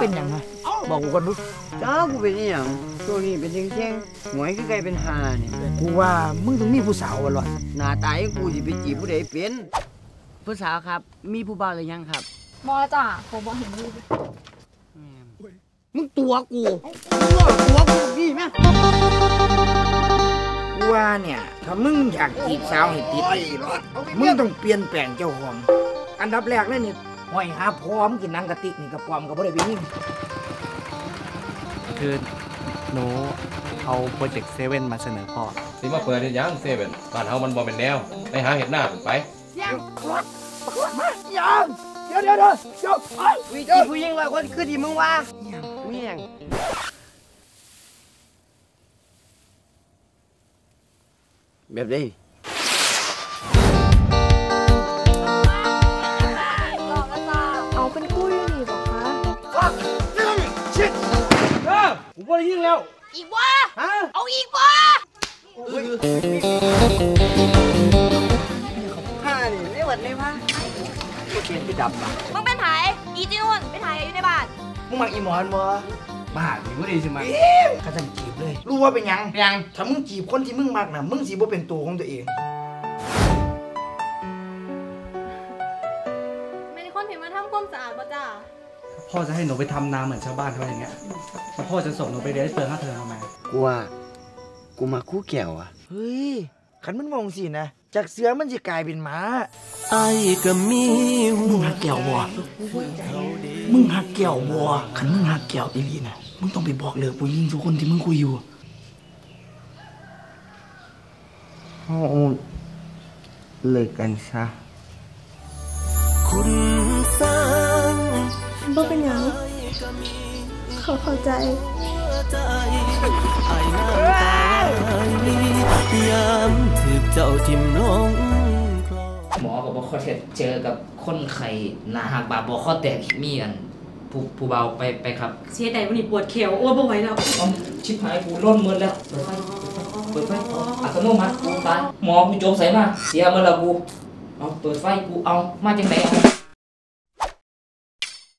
เป็นหยังไงบอกกูก่อนดูจ้ากูเป็นอีหยังตัวนี้เป็นเท่งๆหวยคือไก่เป็นหานี่กูว่ามึงต้องมีผู้สาวอะหรอหน้าตาอย่างกูสิไปจีบผู้ใดเป็นผู้สาวครับ มีผู้บ่าวหรือยังครับมอจ้ะผมบอกเห็นอยู่มึงตัวกูตัวกูนี่แม่กูว่าเนี่ยถ้ามึงอยากจีบสาวให้ติดมึงต้องเปลี่ยนแปลงเจ้าของอันดับแรกเลยนี่ ห้อยหาพร้อมกินหนังกะติกนี่กระปอมกับบ่ได้ไปยิงคือหนูเอาโปรเจกต์เซเว่นมาเสนอพ่อสิมาเปิดเฮ็ดหยังเซเว่นบ้านเฮามันบ่เป็นแนว ไปหาเห็ดหน้าผมไป ยังยังเดี๋ยวเดี๋ยวเดี๋ยวเดี๋ยวไอ้วิจีบผู้หญิงว่าคนคือที่มึงว่าเมี่ยงแบบนี้ บ่ได้ยิงแล้ว อีกวะฮะเอาอีกวะผ้านี่ไม่หวัดเลยผ้ากูเปลี่ยนไปดำมามึงเป็นไผอีจินุ่นเป็นไผอยู่ในบ้านมึงมักอีหมอนบ่บ้าหรือว่าดีใช่ไหมข้าจะจีบเลย รู้ว่าเป็นยังยังถ้ามึงจีบคนที่มึงมักน่ะมึงสิบ่เป็นตัวของตัวเองไม่ได้คนที่มาทำความสะอาดป่ะจ้ะ พ่อจะให้หนูไปทำนาเหมือนชาวบ้านเขาอย่างเงี้ยแล้วพ่อจะส่งหนูไปเรียนเปลืองค่าเทอมทำไมกูว่ากูมาคู่แก้วอะเฮ้ยขันมันมองสินะจากเสือมันจะกลายเป็นหมาไอ้ก็มีหัมึงวหักแก้วบัวมึงหักแก้วบัวขันมึงหักแก้วอีหลีนะมึงต้องไปบอกเลิกผู้หญิงทุกคนที่มึงคุยอยู่เลิกกันซะคุณสร้าง บ่เป็นหยังเขาเข้าใจใจไอ้น้ำตาไหลยามถือเจ้าทิมลงคลองหมอกับบอกเขาเจอกับคนไข้หนาหักบาดบอกข้อแตกมีอันผู้ผู้เบาไปไปครับ เสียใจวันนี้ปวดเขียวอ้วนบ่ไหวแล้วเอาชิบหายกูร่นมือแล้วเปิดไฟเปิดไฟอัตโนมัติกูตายหมอกูโจมใส่มาเสียมือแล้วกูเอาเปิดไฟกูเอามาจังไหนเอา